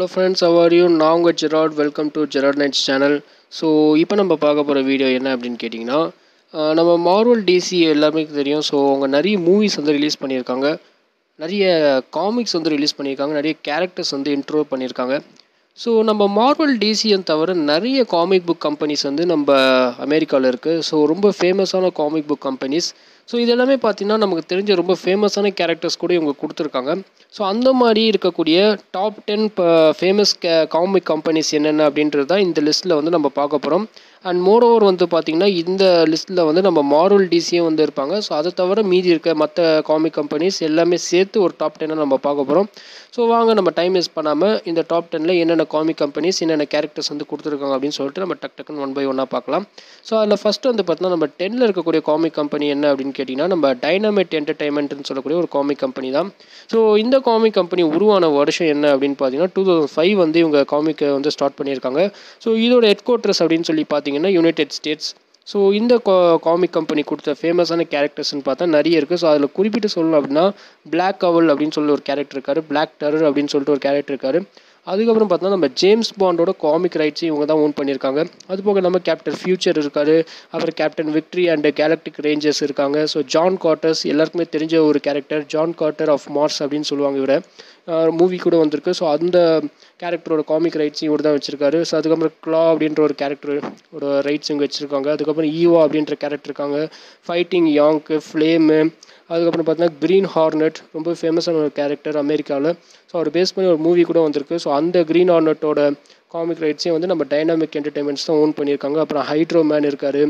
Hello friends அவர் நான் உங்கள் Jerad welcome to Jerad Knights channel so இப்போ நம்ம பார்க்க போகிற வீடியோ என்ன அப்படின்னு கேட்டிங்கன்னா நம்ம மார்வல் டிசி எல்லாமே தெரியும். ஸோ அவங்க நிறைய மூவிஸ் வந்து ரிலீஸ் பண்ணியிருக்காங்க. நிறைய காமிக்ஸ் வந்து ரிலீஸ் பண்ணியிருக்காங்க. நிறைய கேரக்டர்ஸ் வந்து இன்ட்ரோ பண்ணியிருக்காங்க. ஸோ நம்ம மார்வல் டிசியை தவிர நிறைய காமிக் புக் கம்பெனிஸ் வந்து நம்ம அமெரிக்காவில் இருக்குது ஸோ ரொம்ப ஃபேமஸான காமிக் புக் கம்பெனிஸ் ஸோ இது எல்லாமே பார்த்தீங்கன்னா நமக்கு தெரிஞ்ச ரொம்ப ஃபேமஸான கேரக்டர்ஸ் கூட இவங்க கொடுத்துருக்காங்க. ஸோ அந்த மாதிரி இருக்கக்கூடிய டாப் டென் இப்போ ஃபேமஸ் கே காமிக் கம்பெனிஸ் என்னென்ன அப்படின்றது தான் இந்த லிஸ்ட்டில் வந்து நம்ம பார்க்க போகிறோம் அண்ட் மோர் ஓவர் வந்து பார்த்திங்கன்னா இந்த லிஸ்ட்டில் வந்து நம்ம மார்வல் டிசியும் வந்து இருப்பாங்க. ஸோ அதை தவிர மீதி இருக்க மற்ற காமிக் கம்பெனிஸ் எல்லாமே சேர்த்து ஒரு டாப் டென்னை நம்ம பார்க்க போகிறோம் ஸோ வாங்க நம்ம டைம் வேஸ்ட் பண்ணாமல் இந்த டாப் டெனில் என்னென்ன காமிக் கம்பெனிஸ் என்னென்ன கேரக்டர்ஸ் வந்து கொடுத்துருக்காங்க அப்படின்னு சொல்லிட்டு நம்ம டக் டக்குன்னு ஒன் பை ஒன்னாக பார்க்கலாம். ஸோ அதில் ஃபஸ்ட்டு வந்து பார்த்தோன்னா நம்ம டென்னில் இருக்கக்கூடிய காமிக் கம்பெனி என்ன அப்படின்னு கேட்டிங்கன்னா நம்ம டைனமிட் என்டர்டைன்மெண்ட்னு சொல்லக்கூடிய ஒரு காமிக் கம்பெனி தான். ஸோ இந்த காமிக் கம்பெனி உருவான வருஷம் என்ன அப்படின்னு பார்த்தீங்கன்னா டூ தௌசண்ட் ஃபைவ் வந்து இவங்க காமிக்கை வந்து ஸ்டார்ட் பண்ணியிருக்காங்க. ஸோ இதோட ஹெட் குவார்ட்டர்ஸ் அப்படின்னு சொல்லி பார்த்தீங்கன்னா யுனைடெட் ஸ்டேட்ஸ் ஸோ இந்த காமிக் கம்பெனி கொடுத்த ஃபேமஸான கேரக்டர்ஸ்னு பார்த்தா நிறைய இருக்குது ஸோ அதில் குறிப்பிட்டு சொல்லணும் அப்படின்னா பிளாக் கவல் அப்படின்னு சொல்லி ஒரு கேரக்டர் இருக்கார். பிளாக் டெரர் அப்படின்னு சொல்லிட்டு ஒரு கேரக்டர் இருக்கார். அதுக்கப்புறம் பார்த்தோன்னா நம்ம ஜேம்ஸ் பாண்டோட காமிக் ரைட்ஸ் இவங்க தான் ஓன் பண்ணியிருக்காங்க. அது போக நம்ம கேப்டன் ஃபியூச்சர் இருக்கார். அப்புறம் Captain Victory and Galactic Rangers இருக்காங்க. ஸோ ஜான் காட்டர்ஸ் எல்லாருக்குமே தெரிஞ்ச ஒரு character John Carter of Mars அப்படின்னு சொல்லுவாங்க இவரை. மூவி கூட வந்திருக்கு. ஸோ அந்த கேரக்டரோட காமிக் ரைட்ஸையும் இவர் தான் வச்சுருக்காரு. ஸோ அதுக்கப்புறம் க்ளா அப்படின்ற ஒரு கேரக்டரோட ரைட்ஸ் இங்கே வச்சுருக்காங்க. அதுக்கப்புறம் ஈவா அப்படின்ற கேரக்டர் இருக்காங்க. ஃபைட்டிங் யாங்க்கு ஃப்ளேமு அதுக்கப்புறம் பார்த்தீங்கன்னா க்ரீன் ஹார்னட் ரொம்ப ஃபேமஸான ஒரு கேரக்டர் அமெரிக்காவில் ஸோ அவர் பேஸ் பண்ணி ஒரு மூவி கூட வந்திருக்கு. ஸோ அந்த க்ரீன் ஹார்னட்டோட காமிக் ரைட்ஸையும் வந்து நம்ம டைனாமிக் என்டர்டைன்மெண்ட்ஸ் தான் ஓன் பண்ணியிருக்காங்க. அப்புறம் ஹைட்ரோ மேன் இருக்கார்.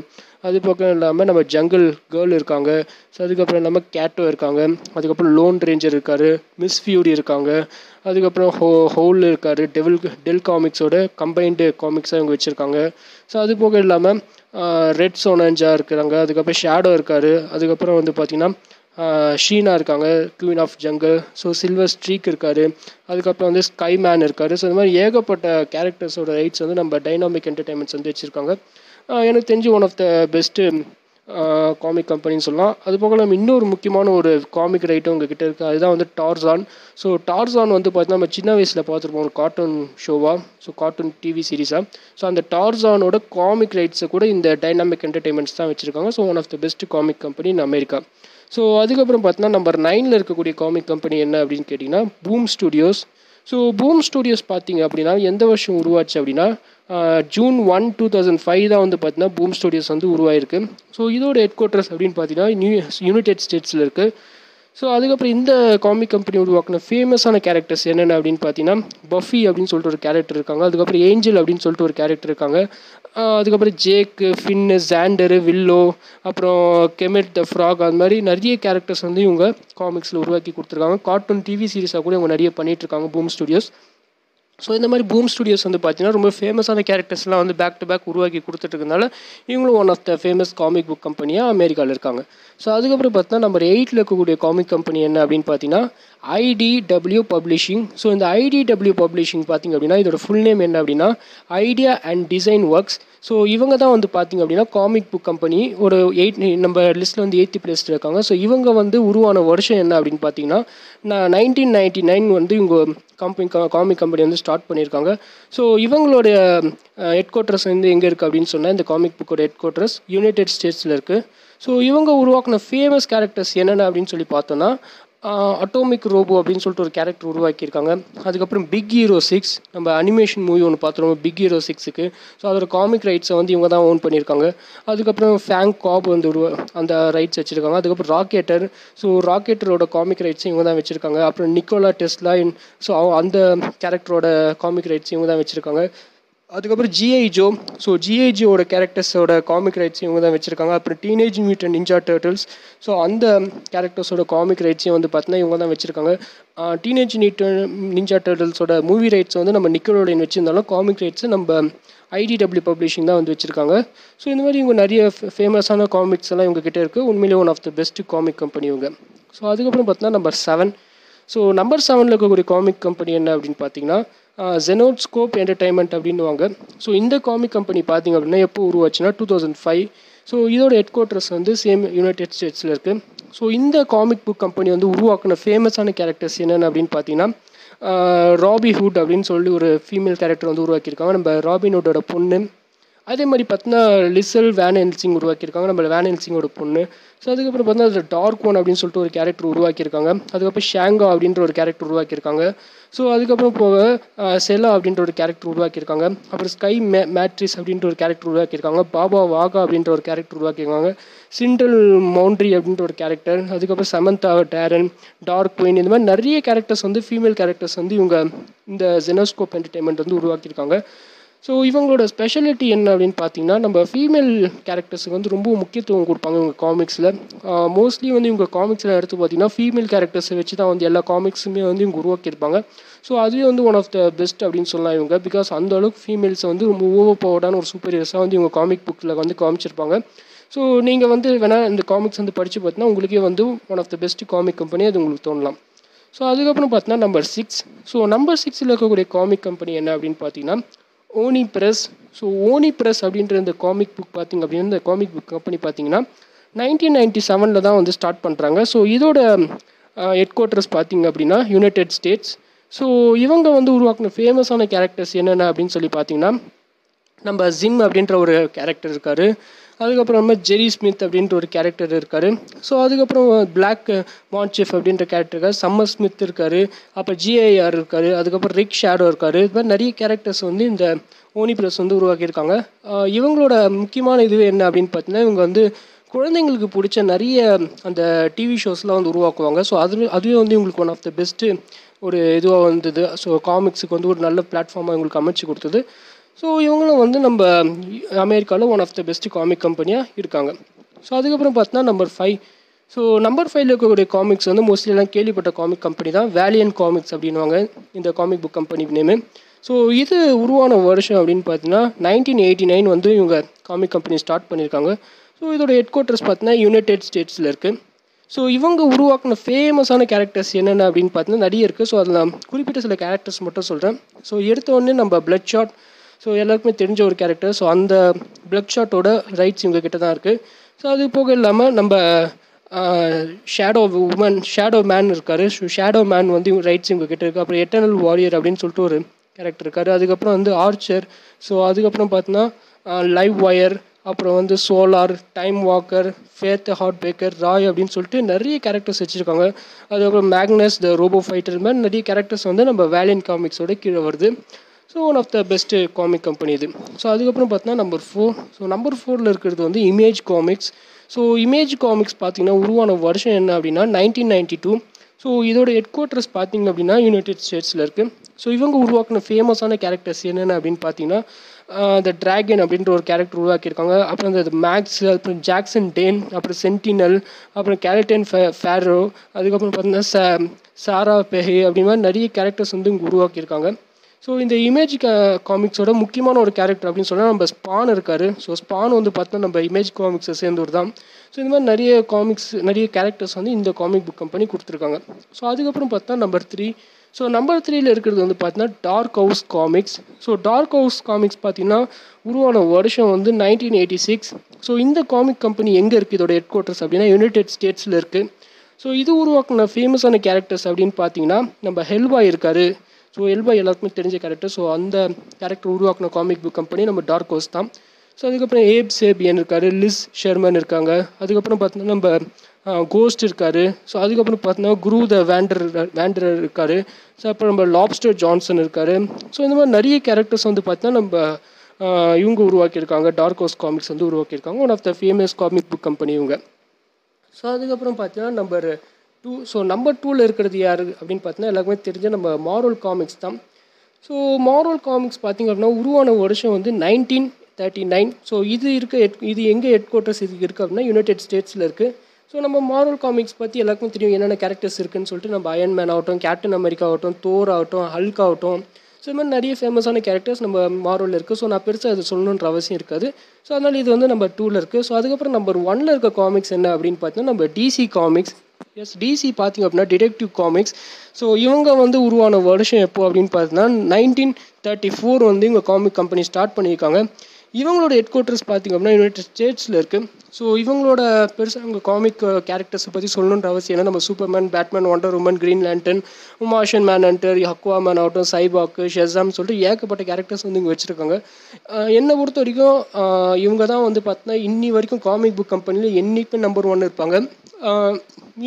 அது பக்கம் இல்லாமல் நம்ம ஜங்கிள் கேர்ள் இருக்காங்க. ஸோ அதுக்கப்புறம் இல்லாமல் கேட்டோ இருக்காங்க. அதுக்கப்புறம் லோன் ரேஞ்சர் இருக்கார். மிஸ் ஃபியூரி இருக்காங்க. அதுக்கப்புறம் ஹோ ஹோல் இருக்கார். டெவில் டெல் காமிக்ஸோட கம்பைன்டு காமிக்ஸாக இவங்க வச்சுருக்காங்க. ஸோ அது போக இல்லாமல் ரெட் சோனஞ்சா இருக்கிறாங்க. அதுக்கப்புறம் ஷேடோ இருக்கார். அதுக்கப்புறம் வந்து பார்த்திங்கன்னா ஷீனா இருக்காங்க Queen of Jungle so Silver Streak இருக்கார். அதுக்கப்புறம் வந்து ஸ்கை மேன் இருக்கார். ஸோ இந்த மாதிரி ஏகப்பட்ட கேரக்டர்ஸோட ரைட்ஸ் வந்து நம்ம டைனாமிக் என்டர்டைன்மெண்ட்ஸ் வந்து வச்சுருக்காங்க. எனக்கு தெரிஞ்சு one of the best comic கம்பெனின்னு சொல்லலாம். அது போக நம்ம இன்னொரு முக்கியமான ஒரு காமிக் ரைட்டும் உங்ககிட்ட இருக்குது அதுதான் வந்து டார்சான் ஸோ டார்சான் வந்து பார்த்தீங்கன்னா நம்ம சின்ன வயசில் பார்த்துருப்போம். ஒரு கார்ட்டூன் ஷோவாக ஸோ கார்ட்டூன் டிவி சீரீஸாக ஸோ அந்த டார்சானோட காமிக் ரைட்ஸை கூட இந்த டைனாமிக் என்டர்டைன்மெண்ட்ஸ் தான் வச்சுருக்காங்க. So one of the best comic company in America so அதுக்கப்புறம் பார்த்தீங்கன்னா நம்பர் நைனில் இருக்கக்கூடிய காமிக் கம்பெனி என்ன அப்படின்னு கேட்டிங்கன்னா Boom Studios so Boom Studios பார்த்தீங்க அப்படின்னா எந்த வருஷம் உருவாச்சு அப்படின்னா June one two thousand five தான் வந்து பார்த்தீங்கன்னா பூம் ஸ்டூடியோஸ் வந்து உருவாயிருக்கு. ஸோ இதோட ஹெட் குவார்ட்டர்ஸ் அப்படின்னு பார்த்தீங்கன்னா நியூ யுனைடெட் ஸ்டேட்ஸில் இருக்குது ஸோ அதுக்கப்புறம் இந்த காமிக் கம்பெனி உருவாக்கின ஃபேமஸான கேரக்டர்ஸ் என்னென்ன அப்படின்னு பார்த்தீங்கன்னா பஃபி அப்படின்னு சொல்லிட்டு ஒரு கேரக்டர் இருக்காங்க. அதுக்கப்புறம் ஏஞ்சல் அப்படின்னு சொல்லிட்டு ஒரு கேரக்டர் இருக்காங்க. அதுக்கப்புறம் ஜேக்கு ஃபின்னு ஜாண்டரு வில்லோ அப்புறம் கெமெட் த ஃப்ராக் அந்த மாதிரி நிறைய கேரக்டர்ஸ் வந்து இவங்க காமிக்ஸில் உருவாக்கி கொடுத்துருக்காங்க. கார்ட்டூன் டிவி சீரிஸாக கூட இவங்க நிறைய பண்ணிகிட்ருக்காங்க பூம் ஸ்டுடியோஸ் ஸோ இந்த மாதிரி பூம் ஸ்டுடியோஸ் வந்து பார்த்தீங்கன்னா ரொம்ப ஃபேமஸான கேரக்டர்ஸ்லாம் வந்து பேக் டு பேக் உருவாக்கி கொடுத்துட்ருக்கனால இவங்களும் one of the famous comic book கம்பெனியாக அமெரிக்காவில் இருக்காங்க. ஸோ அதுக்கப்புறம் பார்த்தீங்கன்னா நம்பர் எயிட்டில் இருக்கக்கூடிய காமிக் கம்பெனி என்ன அப்படின்னு பார்த்தீங்கன்னா ஐடிடபிள்யூ பப்ளிஷிங் ஸோ இந்த ஐடிடபிள்யூ பப்ளிஷிங் பார்த்திங்க அப்படின்னா இதோட ஃபுல் நேம் என்ன அப்படின்னா Idea and Design Works so இவங்க தான் வந்து பார்த்திங்க அப்படின்னா காமிக் புக் கம்பெனி ஒரு எயிட் நம்ம லிஸ்ட்டில் வந்து எயித்து பிளேஸில் இருக்காங்க. ஸோ இவங்க வந்து உருவான வருஷம் என்ன அப்படின்னு பார்த்தீங்கன்னா நான் நைன்டீன் நைன்டி நைன் வந்து இவங்க கம்பெனி காமிக் கம்பெனி வந்து ஸ்டார்ட் பண்ணியிருக்காங்க. ஸோ இவங்களுடைய ஹெட் குவார்ட்டர்ஸ் வந்து எங்கே இருக்குது அப்படின்னு சொன்னால் இந்த காமிக் புக்கோட ஹெட் குவார்ட்டர்ஸ் யுனைடெட் ஸ்டேட்ஸில் இருக்குது ஸோ இவங்க உருவாக்கின ஃபேமஸ் கேரக்டர்ஸ் என்னென்ன அப்படின்னு சொல்லி பார்த்தோன்னா அட்டோமிக் ரோபோ அப்படின்னு சொல்லிட்டு ஒரு கேரக்டர் உருவாக்கியிருக்காங்க. அதுக்கப்புறம் பிக் ஹீரோ சிக்ஸ் நம்ம அனிமேஷன் மூவி ஒன்று பார்த்துருவோம் பிக் ஹீரோ சிக்ஸுக்கு ஸோ அதோட காமிக் ரைட்ஸை வந்து இவங்க தான் ஓன் பண்ணியிருக்காங்க. அதுக்கப்புறம் ஃபேங் காப் வந்து உருவா அந்த ரைட்ஸ் வச்சுருக்காங்க. அதுக்கப்புறம் ராக்கெட்டர் ஸோ ராக்கெட்டரோட காமிக் ரைட்ஸும் இவங்க தான் வச்சுருக்காங்க. அப்புறம் நிக்கோலா டெஸ்லா ஸோ அந்த கேரக்டரோட காமிக் ரைட்ஸ் இவங்க தான் வச்சுருக்காங்க. அதுக்கப்புறம் ஜிஐ ஜோ ஸோ ஜிஐ ஜியோட கேரக்டர்ஸோட காமிக் ரைட்ஸ் இவங்க தான் வச்சுருக்காங்க. அப்புறம் Teenage Mutant Ninja Turtles so அந்த கேரக்டர்ஸோட காமிக் ரைட்ஸையும் வந்து பார்த்தீங்கன்னா இவங்க தான் வச்சுருக்காங்க. டீனேஜ் நீட்டன் நிஞ்சா டர்ட்டில்ஸோட மூவி ரைட்ஸ் வந்து நம்ம நிக்கலோடைன் வச்சுருந்தாலும் காமிக் ரைட்ஸை நம்ம ஐடிடபிள்யூ பப்ளிஷிங் தான் வந்து வச்சுருக்காங்க. ஸோ இந்த மாதிரி இவங்க நிறைய ஃபேமஸான காமிக்ஸ் எல்லாம் இவங்க கிட்டே இருக்குது உண்மையிலேயே one of the best comic company இவங்க. ஸோ அதுக்கப்புறம் பார்த்தீங்கன்னா நம்பர் செவன் ஸோ நம்பர் செவனில் இருக்கக்கூடிய காமிக் கம்பெனி என்ன அப்படின்னு பார்த்தீங்கன்னா ஜெனோட் ஸ்கோப் என்டர்டைன்மெண்ட் அப்படின்னுவாங்க. ஸோ இந்த காமிக் கம்பெனி பார்த்திங்க அப்படின்னா எப்போ உருவாச்சுன்னா டூ தௌசண்ட் ஃபைவ் ஸோ இதோட ஹெட் குவார்ட்டர்ஸ் வந்து சேம் யுனைடெட் ஸ்டேட்ஸில் இருக்குது ஸோ இந்த காமிக் புக் கம்பெனி வந்து உருவாக்கின ஃபேமஸான கேரக்டர்ஸ் என்னென்ன அப்படின்னு பார்த்தீங்கன்னா ராபி ஹுட் அப்படின்னு சொல்லி ஒரு ஃபீமேல் கேரக்டர் வந்து உருவாக்கியிருக்காங்க. நம்ம ராபின்ஹுட்டோட பொண்ணு அதே மாதிரி பார்த்தீங்கன்னா லிசல் வேன் எல்சிங் உருவாக்கியிருக்காங்க. நம்ம வேன் எல்சிங்கோட பொண்ணு. ஸோ அதுக்கப்புறம் பார்த்தீங்கன்னா அதில் டார்க் ஒன் அப்படின்னு சொல்லிட்டு ஒரு கேரக்டர் உருவாக்கியிருக்காங்க. அதுக்கப்புறம் ஷேங்கா அப்படின்ற ஒரு கேரக்டர் உருவாக்கியிருக்காங்க. ஸோ அதுக்கப்புறம் போக செலா அப்படின்ற ஒரு கேரக்டர் உருவாக்கியிருக்காங்க. அப்புறம் ஸ்கை மே மேட்ரிஸ் அப்படின்ற ஒரு கேரக்டர் உருவாக்கியிருக்காங்க. பாபா வாகா அப்படின்ற ஒரு கேரக்டர் உருவாக்கியிருக்காங்க. சிண்டல் மவுண்ட்ரி அப்படின்ற ஒரு கேரக்டர் அதுக்கப்புறம் சமந்தா டேரன் டார்க் குயின் இந்த மாதிரி நிறைய கேரக்டர்ஸ் வந்து ஃபீமேல் கேரக்டர்ஸ் வந்து இவங்க இந்த ஜெனோஸ்கோப் என்டர்டைன்மெண்ட் வந்து உருவாக்கியிருக்காங்க. ஸோ இவங்களோட ஸ்பெஷாலிட்டி என்ன அப்படின்னு பார்த்தீங்கன்னா நம்ம ஃபீமேல் கேரக்டர்ஸுக்கு வந்து ரொம்ப முக்கியத்துவம் கொடுப்பாங்க இவங்க காமிக்ஸில் மோஸ்ட்லி வந்து இவங்க காமிக்ஸில் எடுத்து பார்த்தீங்கன்னா ஃபீமேல் கேரக்டர்ஸை வச்சு தான் வந்து எல்லா காமிக்ஸுமே வந்து இவங்க உருவாக்கியிருப்பாங்க. ஸோ அதுவே வந்து ஒன் ஆஃப் த பெஸ்ட் அப்படின்னு சொல்லலாம் இவங்க. பிகாஸ் அந்த அளவுக்கு ஃபீமேல்ஸை வந்து ரொம்ப ஓவர் பவர்டான ஒரு சூப்பரியர்ஸாக வந்து இவங்க காமிக் புக்கில் வந்து காமிச்சிருப்பாங்க. ஸோ நீங்கள் வந்து வேணால் இந்த காமிக்ஸ் வந்து படித்து பார்த்தீங்கன்னா உங்களுக்கே வந்து one of the best comic company அது உங்களுக்கு தோணலாம். ஸோ அதுக்கப்புறம் பார்த்தீங்கன்னா நம்பர் சிக்ஸ் ஸோ நம்பர் சிக்ஸில் இருக்கக்கூடிய காமிக் கம்பெனி என்ன அப்படின்னு பார்த்தீங்கன்னா Oni Press so Oni Press அப்படின்ற இந்த காமிக் புக் பார்த்திங்க அப்படின்னா இந்த காமிக் புக் கம்பெனி பார்த்தீங்கன்னா நைன்டீன் நைன்டி செவனில் தான் வந்து ஸ்டார்ட் பண்ணுறாங்க ஸோ இதோட ஹெட் குவார்ட்டர்ஸ் பார்த்திங்க அப்படின்னா யுனைடெட் ஸ்டேட்ஸ் ஸோ இவங்க வந்து உருவாக்கின ஃபேமஸான கேரக்டர்ஸ் என்னென்ன அப்படின்னு சொல்லி பார்த்தீங்கன்னா நம்ம ஜிம் அப்படின்ற ஒரு கேரக்டர் இருக்கார். அதுக்கப்புறம் ஜெரி ஸ்மித் அப்படின்ற ஒரு கேரக்டர் இருக்கார். ஸோ அதுக்கப்புறம் பிளாக் மான்செஃப் அப்படின்ற கேரக்டர் இருக்கார். சம்மர் ஸ்மித் இருக்கார். அப்புறம் ஜிஐஆர் இருக்கார். அதுக்கப்புறம் ரிக் ஷேடோ இருக்கார். இது மாதிரி நிறைய கேரக்டர்ஸ் வந்து இந்த ஓனி ப்ளஸ் வந்து உருவாக்கியிருக்காங்க. இவங்களோட முக்கியமான இது என்ன அப்படின்னு பார்த்தீங்கன்னா இவங்க வந்து குழந்தைங்களுக்கு பிடிச்ச நிறைய அந்த டிவி ஷோஸ்லாம் வந்து உருவாக்குவாங்க. ஸோ அது அதுவே வந்து இவங்களுக்கு ஒன் ஆஃப் த பெஸ்ட்டு ஒரு இதுவாக வந்தது. ஸோ காமிக்ஸுக்கு வந்து ஒரு நல்ல பிளாட்ஃபார்மாக இவங்களுக்கு அமைச்சு கொடுத்தது. ஸோ இவங்களும் வந்து நம்ம அமெரிக்காவில் one of the best comic கம்பெனியாக இருக்காங்க. ஸோ அதுக்கப்புறம் பார்த்தீங்கன்னா நம்பர் ஃபைவ் ஸோ நம்பர் ஃபைவ்ல இருக்கக்கூடிய காமிக்ஸ் வந்து மோஸ்ட்லி எல்லாம் கேள்விப்பட்ட காமிக் கம்பெனி தான். வேலியன் காமிக்ஸ் அப்படின்வாங்க இந்த comic book company name so இது உருவான வருஷம் அப்படின்னு பார்த்தீங்கன்னா நைன்டீன் எயிட்டி நைன் வந்து இவங்க காமிக் கம்பெனி ஸ்டார்ட் பண்ணியிருக்காங்க ஸோ இதோட ஹெட் குவார்ட்டர்ஸ் பார்த்தீங்கன்னா யுனைடெட் ஸ்டேட்ஸில் இருக்குது ஸோ இவங்க உருவாக்கின ஃபேமஸான கேரக்டர்ஸ் என்னென்ன அப்படின்னு பார்த்தீங்கன்னா நிறைய இருக்குது ஸோ அதில் நான் குறிப்பிட்ட சில கேரக்டர்ஸ் மட்டும் சொல்கிறேன் ஸோ எடுத்த உடனே நம்ம பிளட் ஷாட் ஸோ எல்லாருக்குமே தெரிஞ்ச ஒரு கேரக்டர் ஸோ அந்த பிளக் ஷாட்டோட ரைட்ஸ் இவங்க கிட்ட தான் இருக்குது ஸோ அது போக இல்லாமல் நம்ம ஷேடோ உமன் ஷேடோ மேன் இருக்கார். ஸோ ஷேடோ மேன் வந்து ரைட்ஸ் இவங்க கிட்ட இருக்குது அப்புறம் எட்டர்னல் வாரியர் அப்படின்னு சொல்லிட்டு ஒரு கேரக்டர் இருக்கார். அதுக்கப்புறம் வந்து ஆர்ச்சர் ஸோ அதுக்கப்புறம் பார்த்தீங்கன்னா லைவ் ஒயர் அப்புறம் வந்து சோலார் டைம் வாக்கர் ஃபேத் ஹார்ட் பேக்கர் ராய் அப்படின்னு சொல்லிட்டு நிறைய கேரக்டர்ஸ் வச்சுருக்காங்க. அதுக்கப்புறம் மேக்னஸ் த ரோபோ ஃபைட்டர் மாதிரி நிறைய கேரக்டர்ஸ் வந்து நம்ம வேலியன் காமிக்ஸோட கீழே வருது. So one of the best comic company இது. ஸோ அதுக்கப்புறம் பார்த்தீங்கன்னா நம்பர் ஃபோர் ஸோ நம்பர் ஃபோரில் இருக்கிறது வந்து Image Comics so Image Comics பார்த்தீங்கன்னா உருவான வருஷம் என்ன அப்படின்னா நைன்டீன் நைன்டி டூ ஸோ இதோட ஹெட் குவார்ட்டர்ஸ் பார்த்தீங்க அப்படின்னா யுனைடெட் ஸ்டேட்ஸில் இருக்குது ஸோ இவங்க உருவாக்கின ஃபேமஸான கேரக்டர்ஸ் என்னென்ன அப்படின்னு பார்த்தீங்கன்னா த ட்ராகன் அப்படின்ற ஒரு கேரக்டர் உருவாக்கியிருக்காங்க. அப்புறம் இந்த மேக்ஸ் அப்புறம் ஜாக்சன் டேன் அப்புறம் சென்டினல் அப்புறம் கேரட்டன் ஃபே ஃபேரோ அதுக்கப்புறம் பார்த்தீங்கன்னா ச சாரா பெஹே அப்படி மாதிரி நிறைய கேரக்டர்ஸ் வந்து இங்கே உருவாக்கியிருக்காங்க. ஸோ இந்த இமேஜ் காமிக்ஸோட முக்கியமான ஒரு கேரக்டர் அப்படின்னு சொன்னால் நம்ம ஸ்பான் இருக்கார். ஸோ ஸ்பான் வந்து பார்த்தா நம்ம இமேஜ் காமிக்ஸை சேர்ந்தவர் தான். ஸோ இந்த மாதிரி நிறைய காமிக்ஸ் நிறைய கேரக்டர்ஸ் வந்து இந்த காமிக் புக் கம்பெனி கொடுத்துருக்காங்க. ஸோ அதுக்கப்புறம் பார்த்தா நம்பர் த்ரீ ஸோ நம்பர் த்ரீயில் இருக்கிறது வந்து பார்த்தீங்கன்னா Dark Horse Comics so Dark Horse Comics பார்த்தீங்கன்னா உருவான வருஷம் வந்து நைன்டீன் எயிட்டி சிக்ஸ் ஸோ இந்த காமிக் கம்பெனி எங்கே இருக்குது இதோட ஹெட் குவார்ட்டர்ஸ் அப்படின்னா யுனைடெட் ஸ்டேட்ஸில் இருக்குது ஸோ இது உருவாக்கின ஃபேமஸான கேரக்டர்ஸ் அப்படின்னு பார்த்தீங்கன்னா நம்ம ஹெல்வாய் இருக்கார். ஸோ எல்பா எல்லாருக்குமே தெரிஞ்ச கேரக்டர் ஸோ அந்த கேரக்டர் உருவாக்கின காமிக் புக் கம்பெனி நம்ம டார்க் ஹோஸ் தான். ஸோ அதுக்கப்புறம் ஏப் சேபியன் இருக்கார் லிஸ் ஷெர்மன் இருக்காங்க. அதுக்கப்புறம் பார்த்தீங்கன்னா நம்ம கோஸ்ட் இருக்கார். ஸோ அதுக்கப்புறம் பார்த்தீங்கன்னா குரு த வேண்டர் வேண்டர் இருக்கார். ஸோ அப்புறம் நம்ம லாப்ஸ்டர் ஜான்சன் இருக்கார். ஸோ இந்த மாதிரி நிறைய கேரக்டர்ஸ் வந்து பார்த்தீங்கன்னா நம்ம இவங்க உருவாக்கியிருக்காங்க. டார்க் ஹவுஸ் காமிக்ஸ் வந்து உருவாக்கியிருக்காங்க. One of the famous comic book company இவங்க. ஸோ அதுக்கப்புறம் பார்த்தீங்கன்னா நம்பர் டூ ஸோ நம்பர் டூவில் இருக்கிறது யார் அப்படின்னு பார்த்தீங்கன்னா எல்லாருக்குமே தெரிஞ்ச நம்ம மாரல் காமிக்ஸ் தான். ஸோ மாரல் காமிக்ஸ் பார்த்திங்க அப்படின்னா உருவான வருஷம் வந்து நைன்டீன் தேர்ட்டி நைன் ஸோ இது இருக்க இது எங்கே ஹெட் குவார்ட்டர்ஸ் இது இருக்குது அப்படின்னா யுனைடெட் ஸ்டேட்ஸில் இருக்குது ஸோ நம்ம மாரல் காமிக்ஸ் பற்றி எல்லாருக்கும் தெரியும் என்னென்ன கேரக்டர்ஸ் இருக்குன்னு சொல்லிட்டு நம்ம அயன் மேன் ஆகட்டும் கேப்டன் அமெரிக்கா ஆகட்டும் தோர் ஆகட்டும் ஹல்க் ஆகட்டும். ஸோ இது மாதிரி நிறைய ஃபேமஸான கேரக்டர்ஸ் நம்ம மாரோவில் இருக்குது ஸோ நான் பெருசாக அது சொல்லணுன்ற அவசியம் இருக்காது. ஸோ அதனால் இது வந்து நம்பர் டூவில் இருக்குது ஸோ அதுக்கப்புறம் நம்பர் ஒனில் இருக்க காமிக்ஸ் என்ன அப்படின்னு பார்த்தீங்கன்னா நம்ம டிசி காமிக்ஸ் எஸ் டிசி பார்த்திங்க அப்படின்னா டிடெக்டிவ் காமிக்ஸ் ஸோ இவங்க வந்து உருவான வருஷம் எப்போ அப்படின்னு பார்த்தீங்கன்னா நைன்டீன் தேர்ட்டி ஃபோர் வந்து இவங்க காமிக் கம்பெனி ஸ்டார்ட் பண்ணியிருக்காங்க. இவங்களோட ஹெட் குவார்ட்டர்ஸ் பார்த்திங்க அப்படின்னா யுனைடெட் ஸ்டேட்ஸில் இருக்குது ஸோ இவங்களோட பெருசாக அவங்க காமிக் கேரக்டர்ஸை பற்றி சொல்லணுன்ற அவசியம் என்ன நம்ம Superman Batman Wonder Woman Green Lantern Martian Man under ஹக்வா man ஆகட்டும் சைபாக்கு ஷெசாம் சொல்லிட்டு ஏகப்பட்ட கேரக்டர்ஸ் வந்து இங்கே வச்சுருக்காங்க. என்னை பொறுத்த வரைக்கும் இவங்க தான் வந்து பார்த்தீங்கன்னா இன்னி வரைக்கும் காமிக் புக் கம்பெனியில் என்றைக்கும் நம்பர் ஒன் இருப்பாங்க.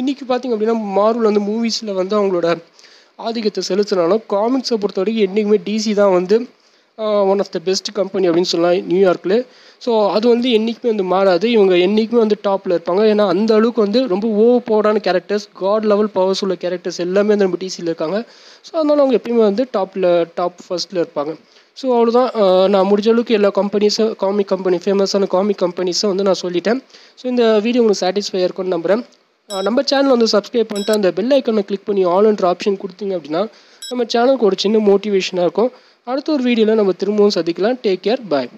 இன்றைக்கி பார்த்திங்க அப்படின்னா மார்வல் வந்து மூவிஸில் வந்து அவங்களோட ஆதிக்கத்தை செலுத்தினாலும் காமிக்ஸை பொறுத்த வரைக்கும் என்றைக்குமே டிசி தான் வந்து one of the best company அப்படின்னு சொல்லலாம் நியூயார்க்கில் ஸோ அது வந்து என்றைக்குமே வந்து மாறாது. இவங்க என்றைக்குமே வந்து டாப்பில் இருப்பாங்க. ஏன்னா அந்த அளவுக்கு வந்து ரொம்ப ஓ போடான கேரக்டர்ஸ் காட் லெவல் பவர்ஸ் உள்ள கேரக்டர்ஸ் எல்லாமே வந்து நம்ம டிசியில் இருக்காங்க. ஸோ அதனால் அவங்க எப்பயுமே வந்து டாப்பில் டாப் ஃபர்ஸ்ட்டில் இருப்பாங்க. ஸோ அவ்வளோதான் நான் முடிஞ்ச அளவுக்கு எல்லா கம்பெனிஸும் காமிக் கம்பெனி ஃபேமஸான காமிக் கம்பெனிஸை வந்து நான் சொல்லிட்டேன். ஸோ இந்த வீடியோ உங்களுக்கு சாட்டிஸ்ஃபை இருக்கும்னு நம்புகிறேன் நம்ம சேனல் வந்து சப்ஸ்கிரைப் பண்ணிட்டு அந்த பெல் ஐக்கனை கிளிக் பண்ணி ஆல்ன்ற ஆப்ஷன் கொடுத்தீங்க அப்படின்னா நம்ம சேனலுக்கு ஒரு சின்ன மோட்டிவேஷனாக இருக்கும். அடுத்த ஒரு வீடியோவில் நம்ம திரும்பவும் சந்திக்கலாம். Take care bye